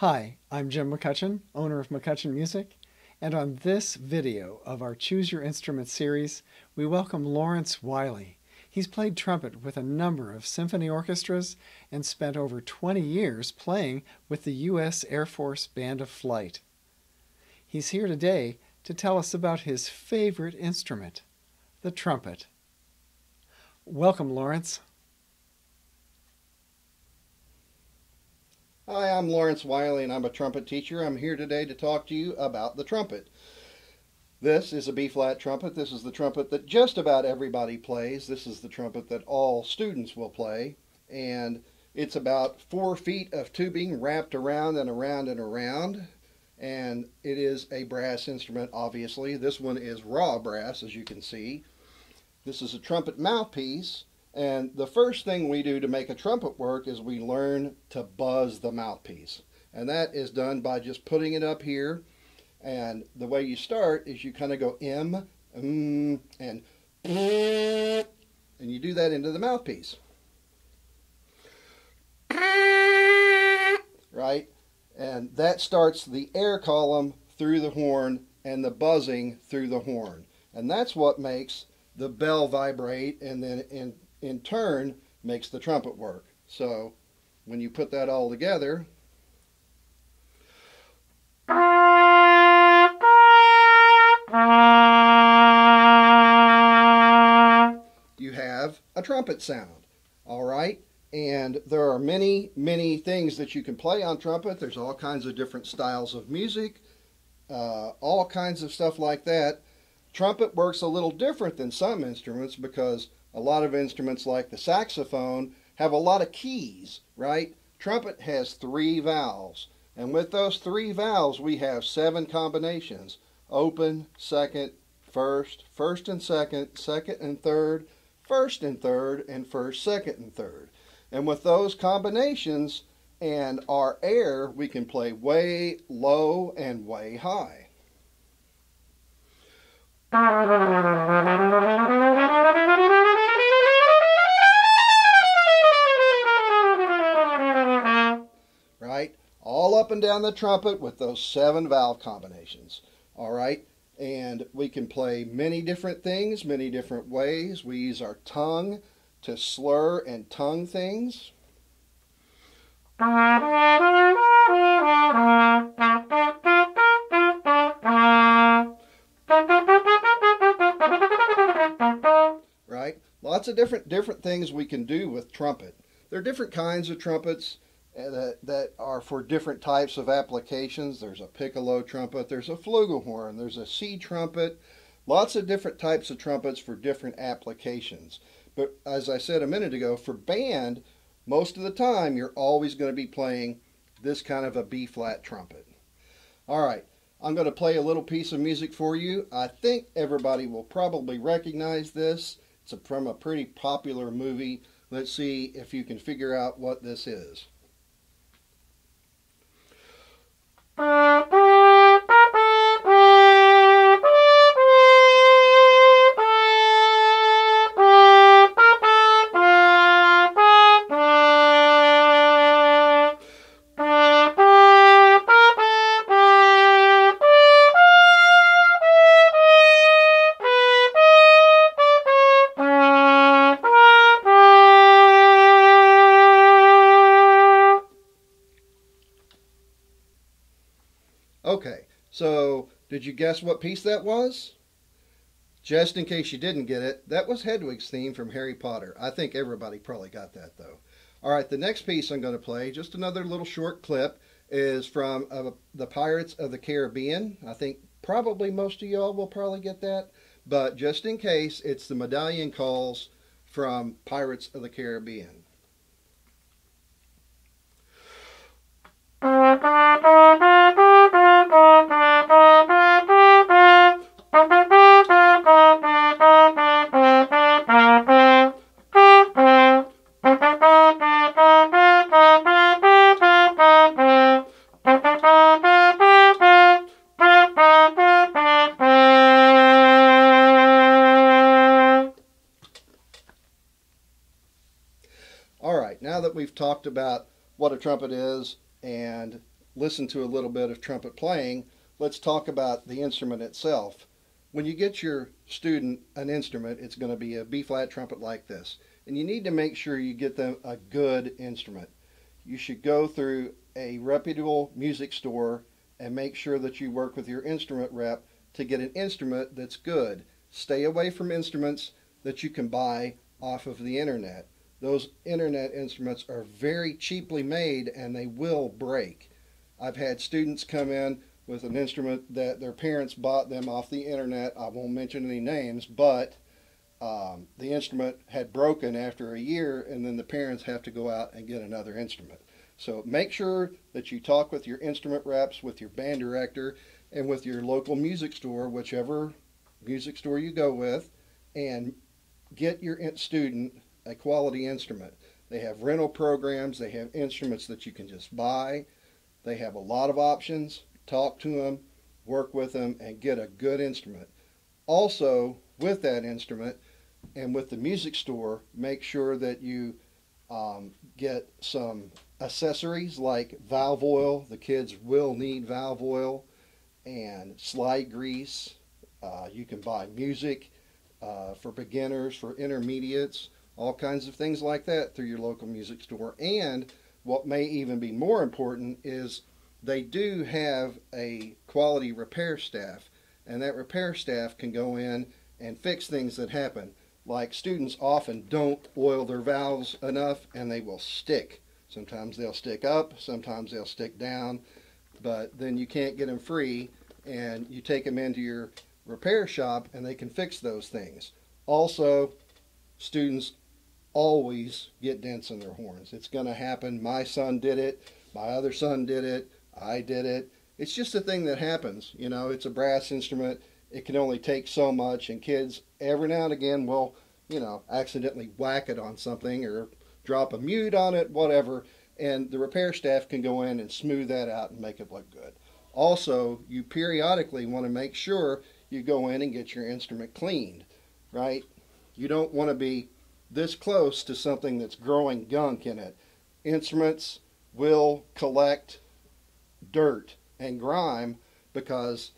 Hi, I'm Jim McCutcheon, owner of McCutcheon Music, and on this video of our Choose Your Instrument series, we welcome Lawrence Wiley. He's played trumpet with a number of symphony orchestras and spent over 20 years playing with the U.S. Air Force Band of Flight. He's here today to tell us about his favorite instrument, the trumpet. Welcome, Lawrence. Hi, I'm Lawrence Wiley and I'm a trumpet teacher. I'm here today to talk to you about the trumpet. This is a B-flat trumpet. This is the trumpet that just about everybody plays. This is the trumpet that all students will play. And it's about four feet of tubing wrapped around and around and around. And it is a brass instrument, obviously. This one is raw brass, as you can see. This is a trumpet mouthpiece and the first thing we do to make a trumpet work is we learn to buzz the mouthpiece. And that is done by just putting it up here. And the way you start is you kind of go M, M, and and you do that into the mouthpiece. Right? And that starts the air column through the horn and the buzzing through the horn. And that's what makes the bell vibrate and then in in turn makes the trumpet work. So when you put that all together, you have a trumpet sound. All right? And there are many, many things that you can play on trumpet. There's all kinds of different styles of music, uh, all kinds of stuff like that. Trumpet works a little different than some instruments because a lot of instruments like the saxophone have a lot of keys, right? Trumpet has three valves. And with those three valves, we have seven combinations. Open, second, first, first and second, second and third, first and third, and first, second, and third. And with those combinations and our air, we can play way low and way high. Down the trumpet with those seven valve combinations. All right, and we can play many different things, many different ways. We use our tongue to slur and tongue things. Right? Lots of different different things we can do with trumpet. There are different kinds of trumpets Eh, that, that are for different types of applications. There's a piccolo trumpet, there's a flugelhorn, there's a C trumpet, lots of different types of trumpets for different applications. But as I said a minute ago, for band, most of the time you're always going to be playing this kind of a B flat trumpet. All right, I'm going to play a little piece of music for you. I think everybody will probably recognize this. It's from a pretty popular movie. Let's see if you can figure out what this is. Música Okay, so did you guess what piece that was? Just in case you didn't get it, that was Hedwig's theme from Harry Potter. I think everybody probably got that though. All right, the next piece I'm going to play, just another little short clip, is from uh, the Pirates of the Caribbean. I think probably most of y'all will probably get that, but just in case, it's the Medallion Calls from Pirates of the Caribbean. All right, now that we've talked about what a trumpet is and listen to a little bit of trumpet playing, let's talk about the instrument itself. When you get your student an instrument, it's going to be a B flat trumpet like this. And you need to make sure you get them a good instrument. You should go through a reputable music store and make sure that you work with your instrument rep to get an instrument that's good. Stay away from instruments that you can buy off of the internet. Those internet instruments are very cheaply made and they will break. I've had students come in with an instrument that their parents bought them off the internet. I won't mention any names, but um, the instrument had broken after a year, and then the parents have to go out and get another instrument. So make sure that you talk with your instrument reps, with your band director, and with your local music store, whichever music store you go with, and get your student a quality instrument. They have rental programs, they have instruments that you can just buy. They have a lot of options. Talk to them, work with them, and get a good instrument. Also, with that instrument and with the music store, make sure that you um, get some accessories like valve oil. The kids will need valve oil and slide grease. Uh, you can buy music uh, for beginners, for intermediates, all kinds of things like that through your local music store. And what may even be more important is they do have a quality repair staff, and that repair staff can go in and fix things that happen. Like students often don't oil their valves enough and they will stick. Sometimes they'll stick up, sometimes they'll stick down, but then you can't get them free and you take them into your repair shop and they can fix those things. Also, students always get dents in their horns. It's going to happen. My son did it. My other son did it. I did it. It's just a thing that happens. You know, it's a brass instrument. It can only take so much, and kids every now and again will, you know, accidentally whack it on something or drop a mute on it, whatever, and the repair staff can go in and smooth that out and make it look good. Also, you periodically want to make sure you go in and get your instrument cleaned, right? You don't want to be this close to something that's growing gunk in it. Instruments will collect dirt and grime because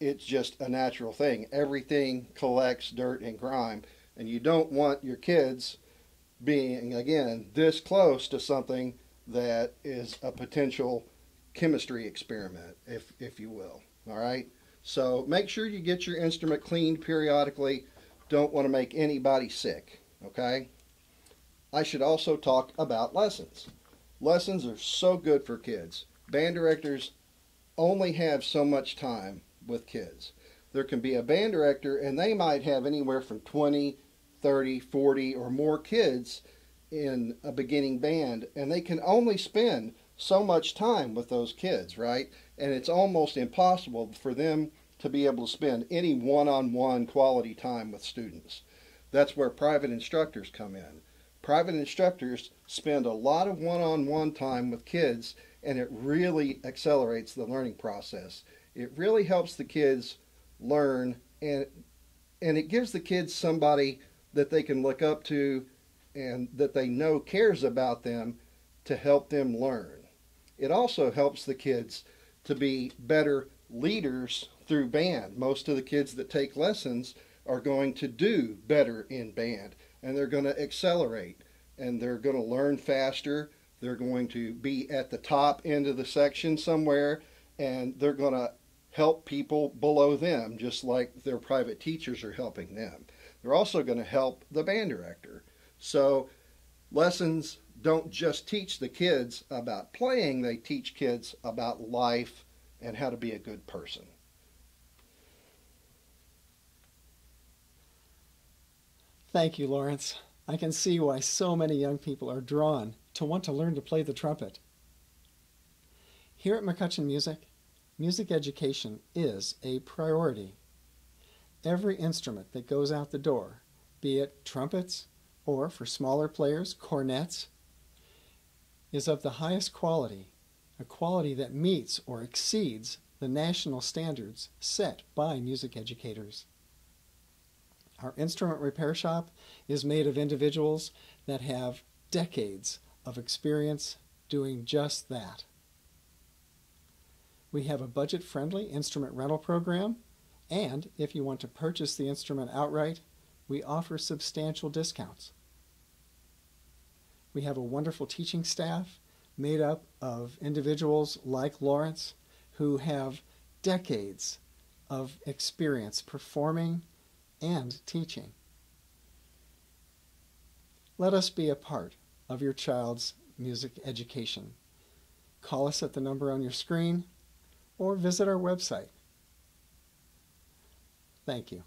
it's just a natural thing. Everything collects dirt and grime, and you don't want your kids being, again, this close to something that is a potential chemistry experiment, if, if you will. All right? So make sure you get your instrument cleaned periodically. Don't want to make anybody sick. Okay? I should also talk about lessons. Lessons are so good for kids. Band directors only have so much time with kids. There can be a band director and they might have anywhere from 20, 30, 40 or more kids in a beginning band and they can only spend so much time with those kids, right? And it's almost impossible for them to be able to spend any one-on-one quality time with students. That's where private instructors come in. Private instructors spend a lot of one-on-one time with kids and it really accelerates the learning process. It really helps the kids learn and and it gives the kids somebody that they can look up to and that they know cares about them to help them learn. It also helps the kids to be better leaders through band. Most of the kids that take lessons are going to do better in band and they're going to accelerate and they're going to learn faster. They're going to be at the top end of the section somewhere and they're going to help people below them just like their private teachers are helping them. They're also going to help the band director. So lessons don't just teach the kids about playing, they teach kids about life and how to be a good person. Thank you, Lawrence. I can see why so many young people are drawn to want to learn to play the trumpet. Here at McCutcheon Music, music education is a priority. Every instrument that goes out the door, be it trumpets or for smaller players, cornets, is of the highest quality, a quality that meets or exceeds the national standards set by music educators. Our instrument repair shop is made of individuals that have decades of experience doing just that. We have a budget friendly instrument rental program, and if you want to purchase the instrument outright, we offer substantial discounts. We have a wonderful teaching staff made up of individuals like Lawrence who have decades of experience performing and teaching. Let us be a part of your child's music education. Call us at the number on your screen or visit our website. Thank you.